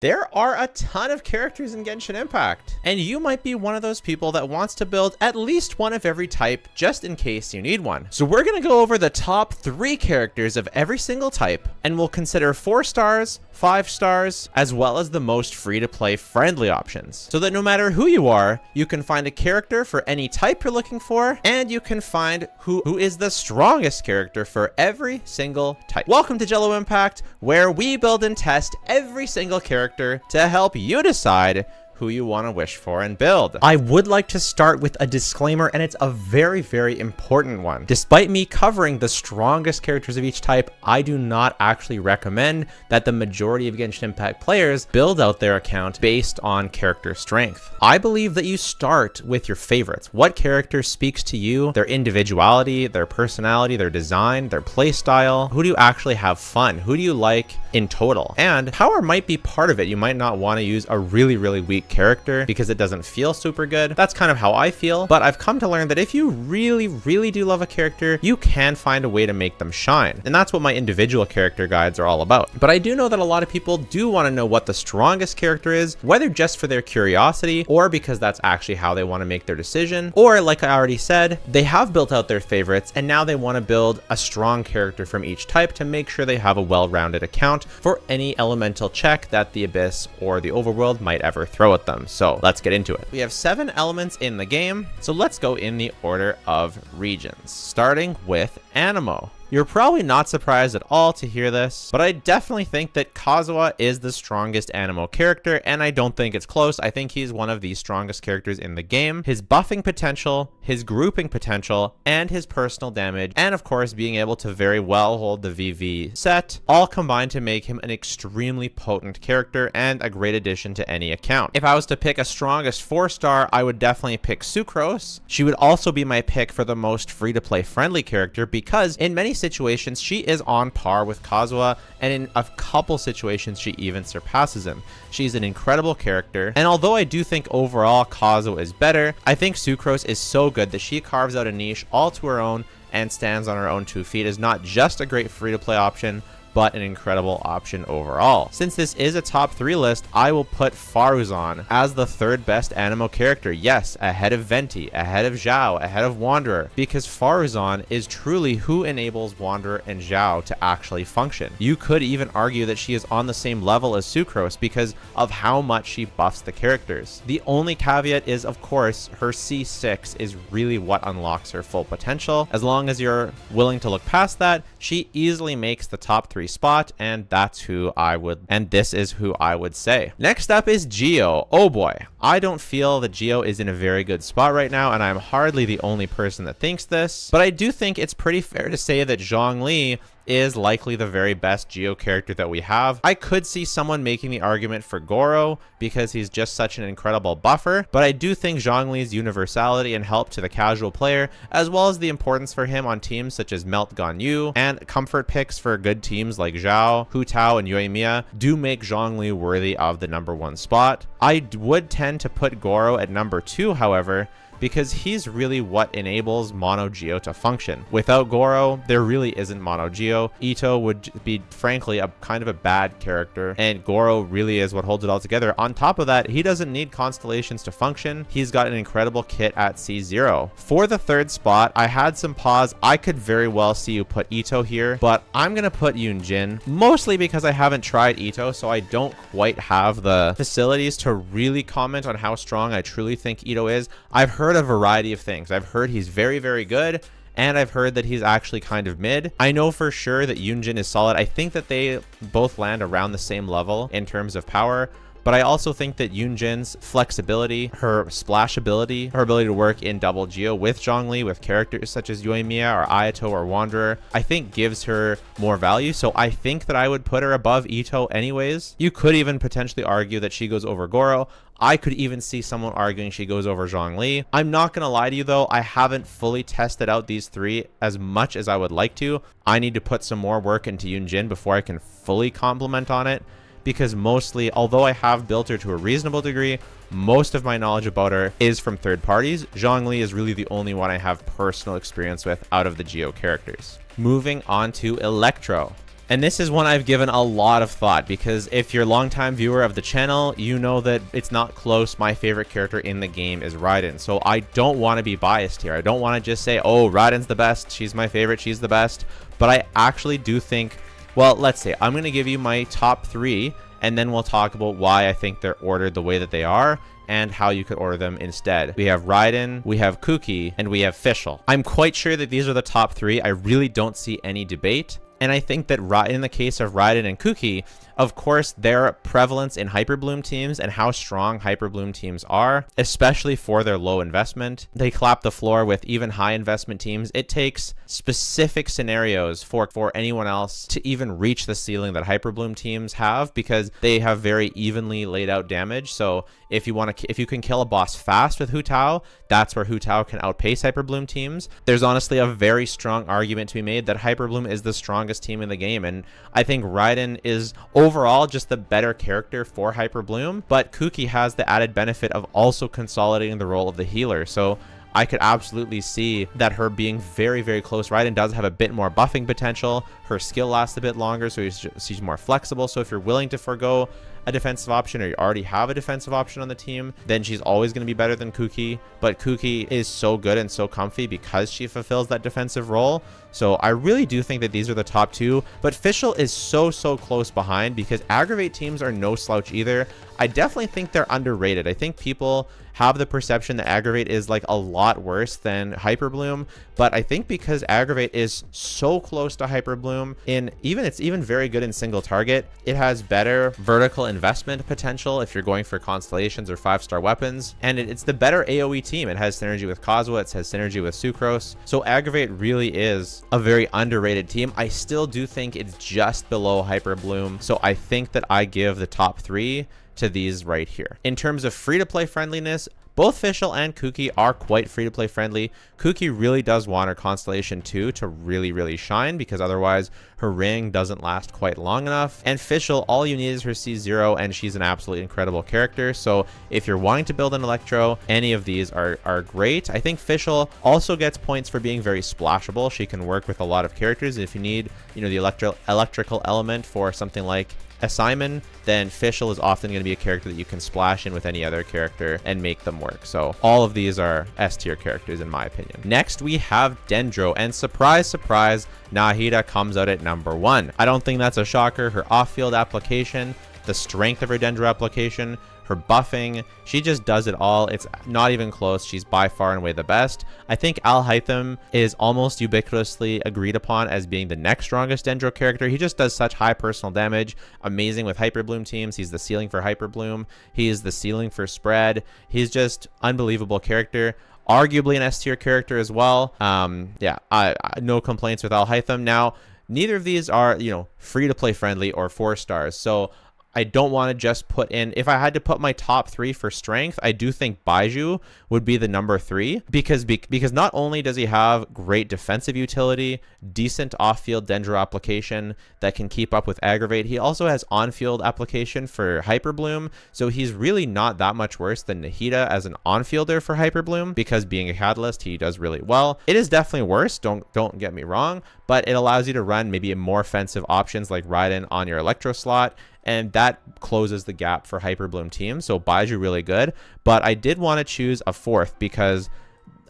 There are a ton of characters in Genshin Impact, and you might be one of those people that wants to build at least one of every type just in case you need one. So we're to go over the top three characters of every single type, and we'll consider four stars, five stars, as well as the most free-to-play friendly options. So that no matter who you are, you can find a character for any type you're looking for, and you can find who, who is the strongest character for every single type. Welcome to Jello Impact, where we build and test every single character character to help you decide who you want to wish for and build. I would like to start with a disclaimer, and it's a very, very important one. Despite me covering the strongest characters of each type, I do not actually recommend that the majority of Genshin Impact players build out their account based on character strength. I believe that you start with your favorites. What character speaks to you, their individuality, their personality, their design, their playstyle? Who do you actually have fun? Who do you like in total? And power might be part of it. You might not want to use a really, really weak character because it doesn't feel super good. That's kind of how I feel, but I've come to learn that if you really, really do love a character, you can find a way to make them shine. And that's what my individual character guides are all about. But I do know that a lot of people do want to know what the strongest character is, whether just for their curiosity or because that's actually how they want to make their decision. Or like I already said, they have built out their favorites and now they want to build a strong character from each type to make sure they have a well-rounded account for any elemental check that the Abyss or the Overworld might ever throw at them. So let's get into it. We have seven elements in the game, so let's go in the order of regions, starting with Anemo. You're probably not surprised at all to hear this, but I definitely think that Kazuha is the strongest Anemo character, and I don't think it's close. I think he's one of the strongest characters in the game. His buffing potential, his grouping potential, and his personal damage, and of course being able to very well hold the VV set, all combine to make him an extremely potent character and a great addition to any account. If I was to pick a strongest 4-star, I would definitely pick Sucrose. She would also be my pick for the most free-to-play friendly character because in many situations, she is on par with Kazuha, and in a couple situations, she even surpasses him. She's an incredible character, and although I do think overall Kazuha is better, I think Sucrose is so good that she carves out a niche all to her own and stands on her own two feet is not just a great free-to-play option, but an incredible option overall. Since this is a top 3 list, I will put Faruzan as the third best Anemo character. Yes, ahead of Venti, ahead of Xiao, ahead of Wanderer, because Faruzan is truly who enables Wanderer and Xiao to actually function. You could even argue that she is on the same level as Sucrose because of how much she buffs the characters. The only caveat is, of course, her C6 is really what unlocks her full potential. As long as you're willing to look past that, she easily makes the top 3 spot, and that's who I would, and this is who I would say. Next up is Geo. Oh boy, I don't feel that Geo is in a very good spot right now, and I'm hardly the only person that thinks this, but I do think it's pretty fair to say that Zhongli is likely the very best Geo character that we have. I could see someone making the argument for Goro because he's just such an incredible buffer, but I do think Zhongli's universality and help to the casual player, as well as the importance for him on teams such as Melt Ganyu and comfort picks for good teams like Xiao, Hu Tao, and Yoimiya, do make Zhongli worthy of the number one spot. I would tend to put Goro at number two, however, because he's really what enables Mono Geo to function. Without Goro, there really isn't Mono Geo. Itto would be, frankly, a kind of a bad character, and Goro really is what holds it all together. On top of that, he doesn't need constellations to function. He's got an incredible kit at C0. For the third spot, I had some pause. I could very well see you put Itto here, but I'm gonna put Yunjin, mostly because I haven't tried Itto, so I don't quite have the facilities to really comment on how strong I truly think Itto is. I've heard heard a variety of things. I've heard he's very, very good, and I've heard that he's actually kind of mid. I know for sure that Yunjin is solid. I think that they both land around the same level in terms of power. But I also think that Yunjin's flexibility, her splash ability, her ability to work in double geo with Zhongli, with characters such as Yoimiya or Ayato or Wanderer, I think gives her more value. So I think that I would put her above Itto anyways. You could even potentially argue that she goes over Goro. I could even see someone arguing she goes over Zhongli. I'm not going to lie to you though, I haven't fully tested out these three as much as I would like to. I need to put some more work into Yunjin before I can fully compliment on it because mostly, although I have built her to a reasonable degree, most of my knowledge about her is from third parties. Zhongli is really the only one I have personal experience with out of the Geo characters. Moving on to Electro. And this is one I've given a lot of thought because if you're a longtime viewer of the channel, you know that it's not close. My favorite character in the game is Raiden. So I don't want to be biased here. I don't want to just say, oh, Raiden's the best. She's my favorite. She's the best. But I actually do think, well, let's say I'm going to give you my top three and then we'll talk about why I think they're ordered the way that they are and how you could order them instead. We have Raiden, we have Kuki, and we have Fischl. I'm quite sure that these are the top three. I really don't see any debate. And I think that in the case of Raiden and Kuki, of course, their prevalence in Hyperbloom teams and how strong Hyperbloom teams are, especially for their low investment. They clap the floor with even high investment teams. It takes specific scenarios for, for anyone else to even reach the ceiling that Hyperbloom teams have because they have very evenly laid out damage. So if you want to, if you can kill a boss fast with Hu Tao, that's where Hu Tao can outpace Hyperbloom teams. There's honestly a very strong argument to be made that Hyperbloom is the strongest team in the game. And I think Raiden is overall just the better character for Hyper Bloom, but Kuki has the added benefit of also consolidating the role of the healer. So I could absolutely see that her being very, very close. Raiden does have a bit more buffing potential. Her skill lasts a bit longer, so she's more flexible. So if you're willing to forego a defensive option or you already have a defensive option on the team, then she's always going to be better than Kuki. But Kuki is so good and so comfy because she fulfills that defensive role. So I really do think that these are the top two, but Fischl is so, so close behind because aggravate teams are no slouch either. I definitely think they're underrated. I think people have the perception that Aggravate is like a lot worse than Hyperbloom, but I think because Aggravate is so close to Hyperbloom in even it's even very good in single target, it has better vertical investment potential if you're going for constellations or five-star weapons, and it, it's the better AoE team. It has synergy with it has synergy with Sucrose, so Aggravate really is a very underrated team. I still do think it's just below Hyper Bloom. so I think that I give the top three to these right here. In terms of free-to-play friendliness, both Fischl and Kuki are quite free-to-play friendly. Kuki really does want her Constellation 2 to really, really shine because otherwise her ring doesn't last quite long enough. And Fischl, all you need is her C0 and she's an absolutely incredible character. So if you're wanting to build an Electro, any of these are, are great. I think Fischl also gets points for being very splashable. She can work with a lot of characters. If you need, you know, the electro electrical element for something like a Simon, then Fischl is often going to be a character that you can splash in with any other character and make them work. So all of these are S tier characters in my opinion. Next, we have Dendro, and surprise, surprise, Nahida comes out at number one. I don't think that's a shocker. Her off-field application, the strength of her Dendro application, her buffing. She just does it all. It's not even close. She's by far and away the best. I think Alhaitham is almost ubiquitously agreed upon as being the next strongest Dendro character. He just does such high personal damage. Amazing with Hyperbloom teams. He's the ceiling for Hyperbloom. He is the ceiling for spread. He's just unbelievable character arguably an S tier character as well. Um, yeah, I, I, no complaints with Alhaitham. Now, neither of these are, you know, free to play friendly or four stars. So I don't want to just put in, if I had to put my top three for strength, I do think Baizhu would be the number three because, because not only does he have great defensive utility, decent off-field Dendro application that can keep up with Aggravate, he also has on-field application for Hyperbloom. So he's really not that much worse than Nahida as an on-fielder for Hyperbloom because being a catalyst, he does really well. It is definitely worse, don't, don't get me wrong, but it allows you to run maybe more offensive options like Raiden on your Electro slot and that closes the gap for Hyperbloom teams. So Baizhu really good, but I did want to choose a fourth because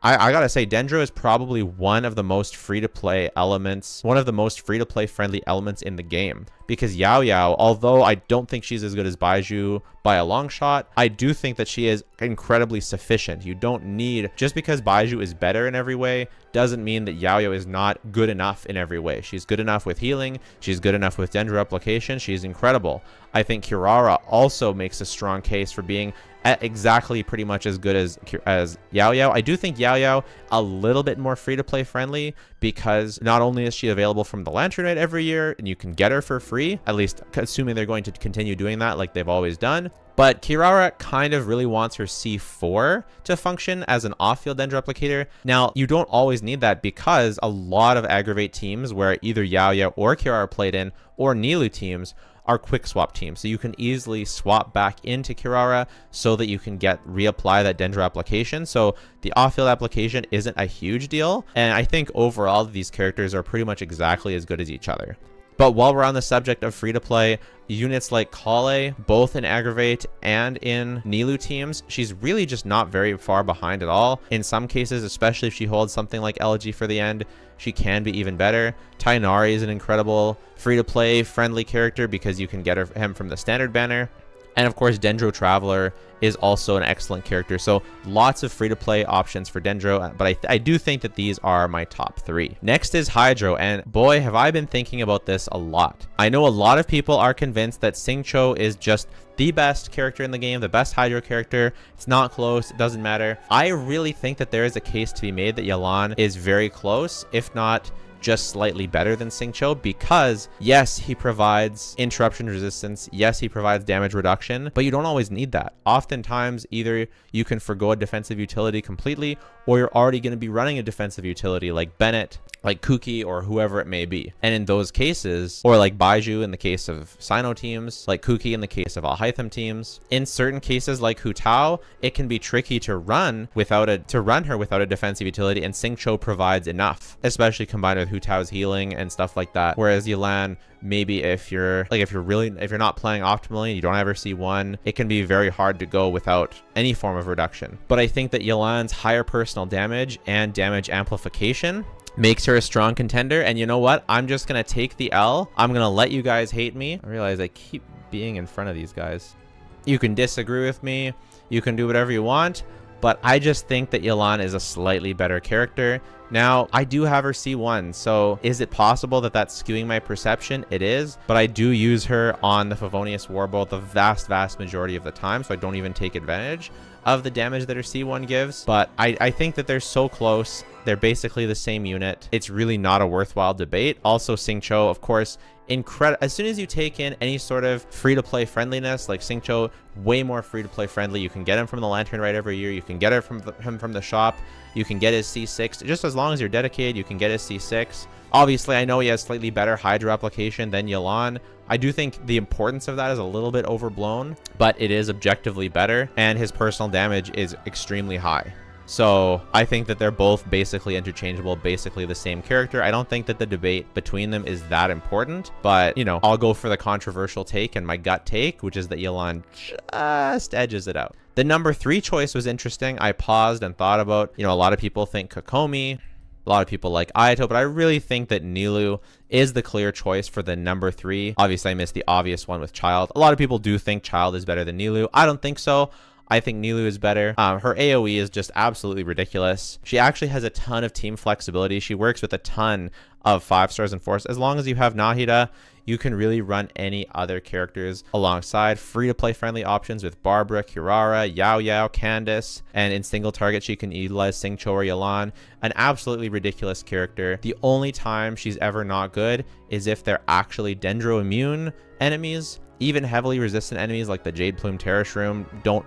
I, I, gotta say, Dendro is probably one of the most free-to-play elements, one of the most free-to-play friendly elements in the game. Because Yao Yao, although I don't think she's as good as Baizhu by a long shot, I do think that she is incredibly sufficient. You don't need, just because Baizhu is better in every way, doesn't mean that Yao Yao is not good enough in every way. She's good enough with healing, she's good enough with Dendro application, she's incredible. I think Kirara also makes a strong case for being exactly pretty much as good as as Yao Yao. I do think Yao Yao a little bit more free to play friendly because not only is she available from the Lantern Rite every year and you can get her for free, at least assuming they're going to continue doing that like they've always done. But Kirara kind of really wants her C4 to function as an off-field Dendro replicator. Now, you don't always need that because a lot of Aggravate teams where either Yao Yao or Kirara played in or Nilou teams are quick swap teams. So you can easily swap back into Kirara so that you can get reapply that Dendro application. So the off-field application isn't a huge deal. And I think overall these characters are pretty much exactly as good as each other. But while we're on the subject of free to play, units like Collei, both in Aggravate and in Nilou teams, she's really just not very far behind at all. In some cases, especially if she holds something like Elegy for the end, she can be even better. Tighnari is an incredible free-to-play friendly character because you can get her, him from the standard banner. And of course, Dendro Traveler is also an excellent character. So lots of free-to-play options for Dendro, uh, but I, I do think that these are my top three. Next is Hydro, and boy, have I been thinking about this a lot. I know a lot of people are convinced that Xingqiu is just the best character in the game, the best Hydro character. It's not close, it doesn't matter. I really think that there is a case to be made that Yelan is very close, if not just slightly better than Xingqiu because yes, he provides interruption resistance. Yes, he provides damage reduction, but you don't always need that. Oftentimes, either you can forego a defensive utility completely or you're already going to be running a defensive utility like Bennett like Kuki or whoever it may be. And in those cases, or like Baizhu in the case of Cyno teams, like Kuki in the case of Alhaitham teams, in certain cases like Hu Tao, it can be tricky to run without a to run her without a defensive utility, and Xingqiu provides enough, especially combined with Hu Tao's healing and stuff like that. Whereas Yelan, maybe if you're like if you're really if you're not playing optimally, and you don't ever see one, it can be very hard to go without any form of reduction. But I think that Yelan's higher personal damage and damage amplification makes her a strong contender. And you know what? I'm just going to take the L. I'm going to let you guys hate me. I realize I keep being in front of these guys. You can disagree with me. You can do whatever you want. But I just think that Yelan is a slightly better character. Now, I do have her C1, so is it possible that that's skewing my perception? It is, but I do use her on the Favonius Warbow the vast, vast majority of the time, so I don't even take advantage of the damage that her C1 gives. But I, I think that they're so close. They're basically the same unit. It's really not a worthwhile debate. Also, Xingqiu, of course, incredible. As soon as you take in any sort of free-to-play friendliness, like Xingqiu, way more free-to-play friendly. You can get him from the Lantern Rite every year. You can get it from the, him from the shop. You can get his C6. Just as long as you're dedicated, you can get his C6. Obviously, I know he has slightly better Hydro application than Yelan. I do think the importance of that is a little bit overblown, but it is objectively better, and his personal damage is extremely high. So I think that they're both basically interchangeable, basically the same character. I don't think that the debate between them is that important, but you know, I'll go for the controversial take and my gut take, which is that Yelan just edges it out. The number three choice was interesting. I paused and thought about, you know, a lot of people think Kokomi. A lot of people like Ayato, but I really think that Nilou is the clear choice for the number three. Obviously, I missed the obvious one with Childe. A lot of people do think Childe is better than Nilou. I don't think so. I think Nilou is better. Um, her AoE is just absolutely ridiculous. She actually has a ton of team flexibility. She works with a ton of five stars and fours. As long as you have Nahida, you can really run any other characters alongside. Free to play friendly options with Barbara, Kirara, Yao Yao, Candace, and in single target she can utilize Xingqiu or Yelan. An absolutely ridiculous character. The only time she's ever not good is if they're actually Dendro immune enemies. Even heavily resistant enemies like the Jade Plume Terror Shroom don't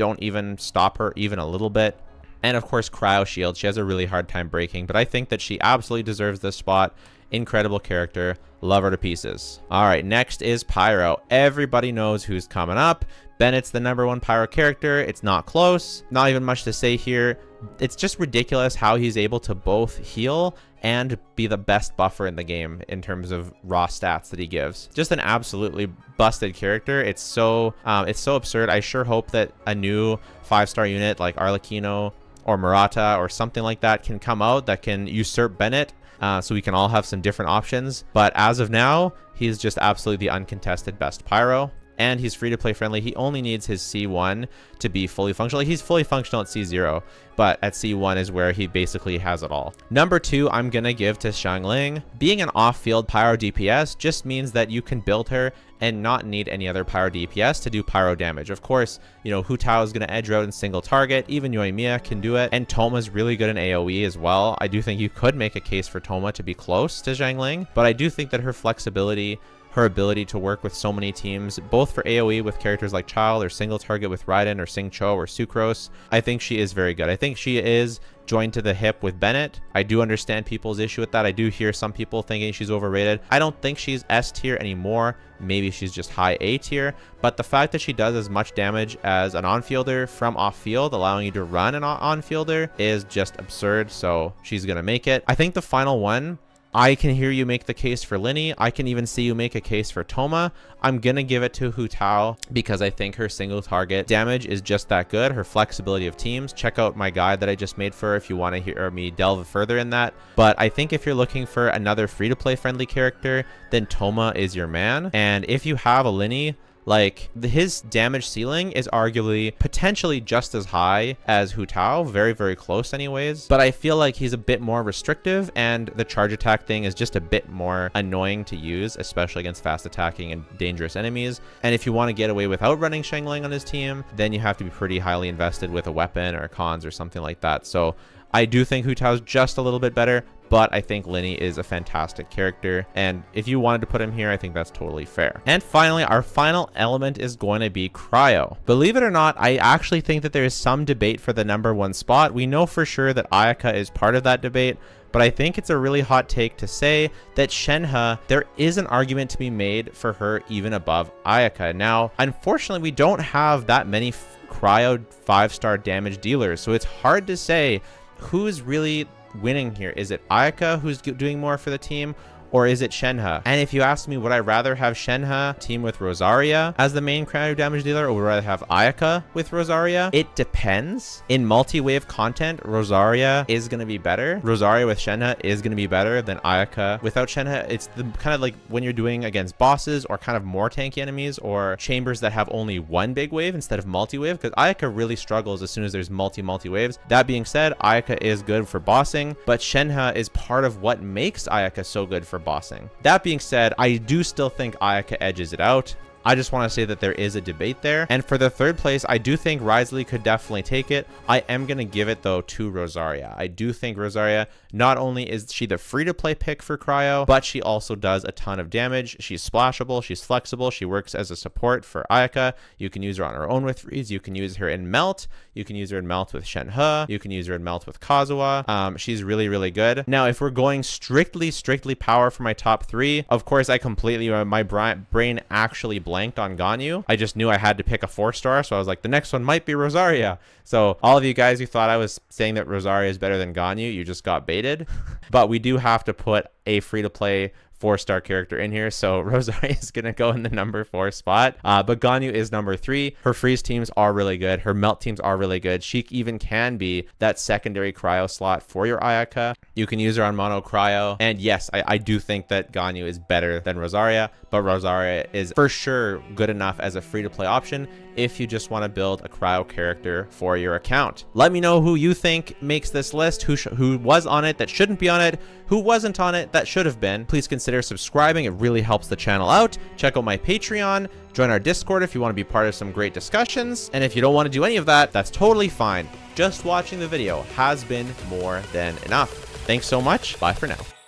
don't even stop her even a little bit. And of course, Cryo Shield. She has a really hard time breaking, but I think that she absolutely deserves this spot. Incredible character. Love her to pieces. All right, next is Pyro. Everybody knows who's coming up. Bennett's the number one Pyro character. It's not close. Not even much to say here. It's just ridiculous how he's able to both heal and be the best buffer in the game in terms of raw stats that he gives. Just an absolutely busted character. It's so um, it's so absurd. I sure hope that a new five-star unit like Arlecchino or Murata or something like that can come out that can usurp Bennett uh, so we can all have some different options. But as of now, he's just absolutely the uncontested best Pyro and he's free to play friendly. He only needs his C1 to be fully functional. He's fully functional at C0, but at C1 is where he basically has it all. Number two, I'm going to give to Xiangling. Being an off-field Pyro DPS just means that you can build her and not need any other Pyro DPS to do Pyro damage. Of course, you know, Hu Tao is going to edge out in single target. Even Yoimiya can do it. And Thoma's really good in AoE as well. I do think you could make a case for Thoma to be close to Xiangling, but I do think that her flexibility her ability to work with so many teams, both for AoE with characters like Childe or single target with Raiden or Xingqiu or Sucrose. I think she is very good. I think she is joined to the hip with Bennett. I do understand people's issue with that. I do hear some people thinking she's overrated. I don't think she's S tier anymore. Maybe she's just high A tier. But the fact that she does as much damage as an on-fielder from off-field, allowing you to run an on-fielder, is just absurd. So she's to make it. I think the final one I can hear you make the case for Lyney. I can even see you make a case for Thoma. I'm going to give it to Hu Tao because I think her single target damage is just that good. Her flexibility of teams. Check out my guide that I just made for her if you want to hear me delve further in that. But I think if you're looking for another free-to-play friendly character, then Thoma is your man. And if you have a Lyney, like the, his damage ceiling is arguably potentially just as high as Hu Tao, very, very close anyways. But I feel like he's a bit more restrictive and the charge attack thing is just a bit more annoying to use, especially against fast attacking and dangerous enemies. And if you want to get away without running Xiangling on his team, then you have to be pretty highly invested with a weapon or cons or something like that. So I do think Hu Tao's just a little bit better, but I think Lyney is a fantastic character. And if you wanted to put him here, I think that's totally fair. And finally, our final element is going to be Cryo. Believe it or not, I actually think that there is some debate for the number one spot. We know for sure that Ayaka is part of that debate, but I think it's a really hot take to say that Shenhe, there is an argument to be made for her even above Ayaka. Now, unfortunately, we don't have that many cryo five-star damage dealers, so it's hard to say who's really winning here? Is it Ayaka who's doing more for the team or is it Shenhe? And if you ask me, would I rather have Shenhe team with Rosaria as the main cryo damage dealer, or would I rather have Ayaka with Rosaria? It depends. In multi-wave content, Rosaria is going to be better. Rosaria with Shenhe is going to be better than Ayaka. Without Shenhe, it's the kind of like when you're doing against bosses or kind of more tanky enemies or chambers that have only one big wave instead of multi-wave, because Ayaka really struggles as soon as there's multi-multi waves. That being said, Ayaka is good for bossing, but Shenhe is part of what makes Ayaka so good for bossing. That being said, I do still think Ayaka edges it out. I just want to say that there is a debate there. And for the third place, I do think Wriothesley could definitely take it. I am going to give it, though, to Rosaria. I do think Rosaria, not only is she the free-to-play pick for Cryo, but she also does a ton of damage. She's splashable. She's flexible. She works as a support for Ayaka. You can use her on her own with Freeze. You can use her in Melt. You can use her in Melt with Shenhe. You can use her in Melt with Kazuha. Um, she's really, really good. Now, if we're going strictly, strictly power for my top three, of course, I completely, uh, my brain actually blanked on Ganyu. I just knew I had to pick a four star, so I was like, the next one might be Rosaria. So all of you guys who thought I was saying that Rosaria is better than Ganyu, you just got baited. but we do have to put a free to play four star character in here. So Rosaria is going to go in the number four spot. Uh, but Ganyu is number three. Her freeze teams are really good. Her melt teams are really good. She even can be that secondary cryo slot for your Ayaka. You can use her on mono cryo. And yes, I, I do think that Ganyu is better than Rosaria, but Rosaria is for sure good enough as a free to play option if you just want to build a cryo character for your account. Let me know who you think makes this list, who, who was on it that shouldn't be on it, who wasn't on it that should have been. Please consider subscribing. It really helps the channel out. Check out my Patreon. Join our Discord if you want to be part of some great discussions. And if you don't want to do any of that, that's totally fine. Just watching the video has been more than enough. Thanks so much. Bye for now.